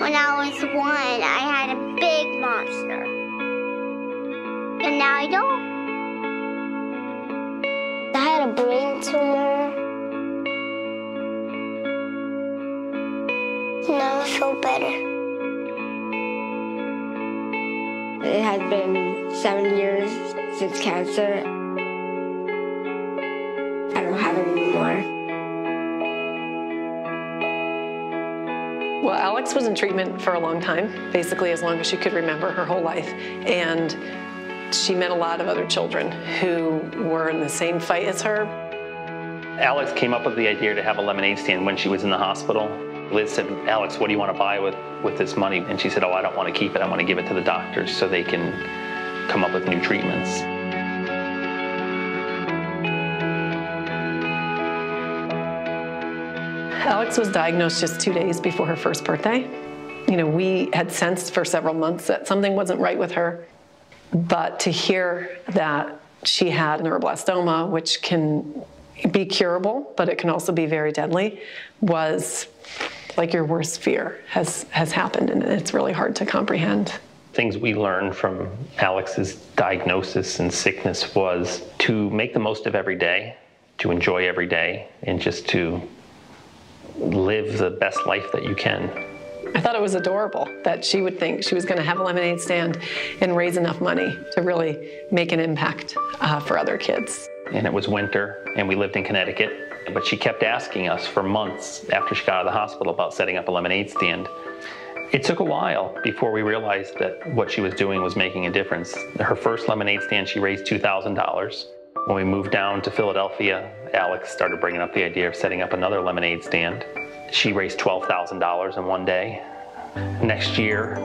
When I was one, I had a big monster. And now I don't. I had a brain tumor. Now I feel better. It has been seven years since cancer. I don't have it Well, Alex was in treatment for a long time, basically as long as she could remember her whole life. And she met a lot of other children who were in the same fight as her. Alex came up with the idea to have a lemonade stand when she was in the hospital. Liz said, Alex, what do you want to buy with, with this money? And she said, oh, I don't want to keep it. I want to give it to the doctors so they can come up with new treatments. Alex was diagnosed just two days before her first birthday. You know, we had sensed for several months that something wasn't right with her. But to hear that she had neuroblastoma, which can be curable, but it can also be very deadly, was like your worst fear has, has happened, and it's really hard to comprehend. Things we learned from Alex's diagnosis and sickness was to make the most of every day, to enjoy every day, and just to live the best life that you can. I thought it was adorable that she would think she was going to have a lemonade stand and raise enough money to really make an impact uh, for other kids. And it was winter, and we lived in Connecticut, but she kept asking us for months after she got out of the hospital about setting up a lemonade stand. It took a while before we realized that what she was doing was making a difference. Her first lemonade stand, she raised $2,000. When we moved down to Philadelphia, Alex started bringing up the idea of setting up another lemonade stand. She raised $12,000 in one day. Next year,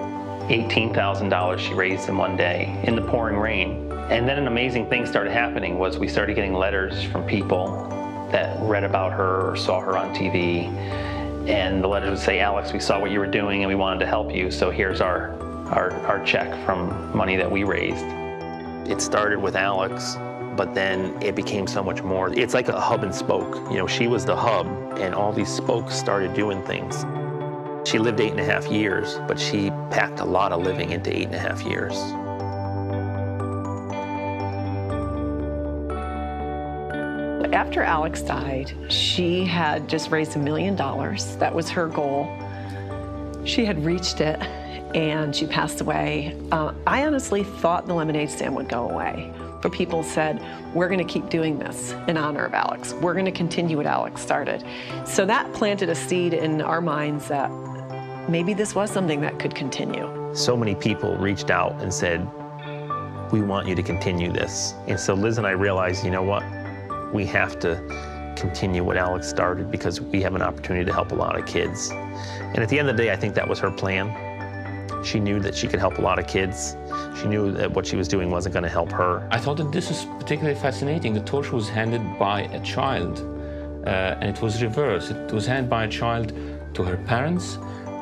$18,000 she raised in one day in the pouring rain. And then an amazing thing started happening was we started getting letters from people that read about her or saw her on TV. And the letters would say, Alex, we saw what you were doing and we wanted to help you, so here's our, our, our check from money that we raised. It started with Alex, but then it became so much more. It's like a hub and spoke. You know, she was the hub, and all these spokes started doing things. She lived eight and a half years, but she packed a lot of living into eight and a half years. After Alex died, she had just raised a million dollars. That was her goal. She had reached it and she passed away. Uh, I honestly thought the lemonade stand would go away. But people said, we're going to keep doing this in honor of Alex. We're going to continue what Alex started. So that planted a seed in our minds that maybe this was something that could continue. So many people reached out and said, we want you to continue this. And so Liz and I realized, you know what? We have to continue what Alex started because we have an opportunity to help a lot of kids. And at the end of the day, I think that was her plan. She knew that she could help a lot of kids. She knew that what she was doing wasn't going to help her. I thought that this was particularly fascinating. The torch was handed by a child, uh, and it was reversed. It was handed by a child to her parents,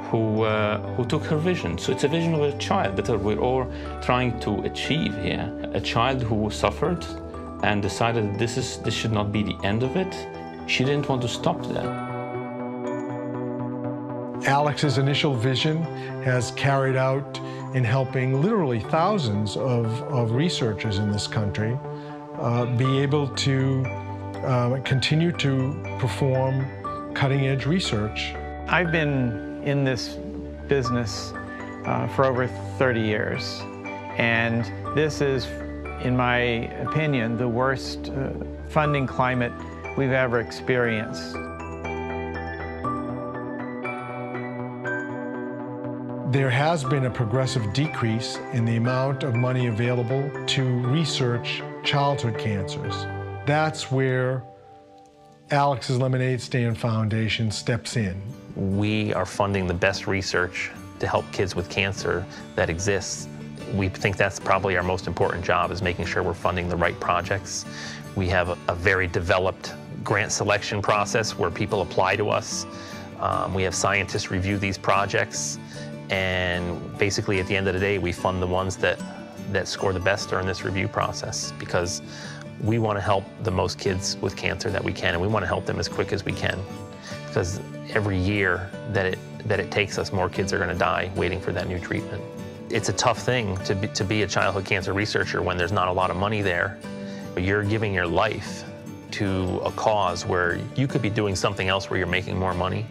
who, uh, who took her vision. So it's a vision of a child that we're all trying to achieve here. A child who suffered and decided that this, is, this should not be the end of it. She didn't want to stop there. Alex's initial vision has carried out in helping literally thousands of, of researchers in this country uh, be able to uh, continue to perform cutting edge research. I've been in this business uh, for over 30 years, and this is, in my opinion, the worst uh, funding climate we've ever experienced. There has been a progressive decrease in the amount of money available to research childhood cancers. That's where Alex's Lemonade Stand Foundation steps in. We are funding the best research to help kids with cancer that exists. We think that's probably our most important job is making sure we're funding the right projects. We have a, a very developed grant selection process where people apply to us. Um, we have scientists review these projects and basically, at the end of the day, we fund the ones that, that score the best during this review process because we want to help the most kids with cancer that we can, and we want to help them as quick as we can. Because every year that it that it takes us, more kids are going to die waiting for that new treatment. It's a tough thing to be, to be a childhood cancer researcher when there's not a lot of money there. But you're giving your life to a cause where you could be doing something else where you're making more money,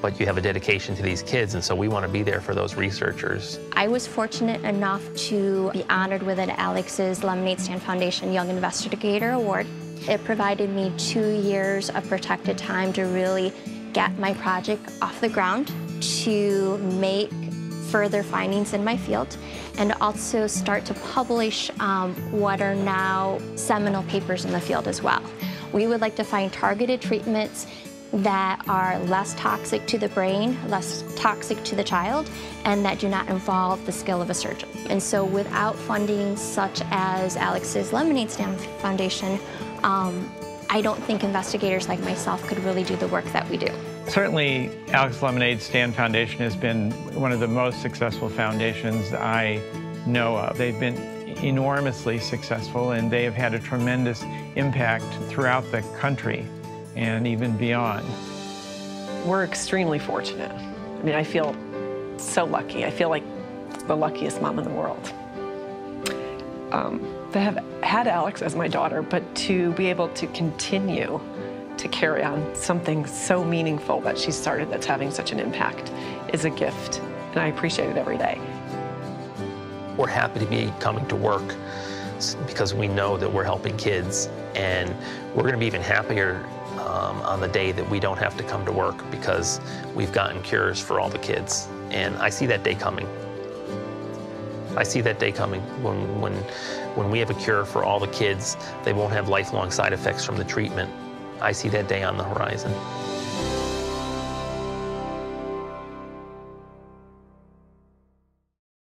but you have a dedication to these kids, and so we want to be there for those researchers. I was fortunate enough to be honored with an Alex's Lemonade Stand Foundation Young Investigator Award. It provided me two years of protected time to really get my project off the ground, to make further findings in my field, and also start to publish um, what are now seminal papers in the field as well. We would like to find targeted treatments that are less toxic to the brain, less toxic to the child, and that do not involve the skill of a surgeon. And so without funding such as Alex's Lemonade Stand Foundation, um, I don't think investigators like myself could really do the work that we do. Certainly, Alex Lemonade Stand Foundation has been one of the most successful foundations I know of. They've been enormously successful and they have had a tremendous impact throughout the country and even beyond. We're extremely fortunate. I mean, I feel so lucky. I feel like the luckiest mom in the world. Um, to have had Alex as my daughter, but to be able to continue to carry on something so meaningful that she started that's having such an impact is a gift, and I appreciate it every day. We're happy to be coming to work because we know that we're helping kids, and we're going to be even happier um, on the day that we don't have to come to work because we've gotten cures for all the kids. And I see that day coming. I see that day coming when, when, when we have a cure for all the kids, they won't have lifelong side effects from the treatment. I see that day on the horizon.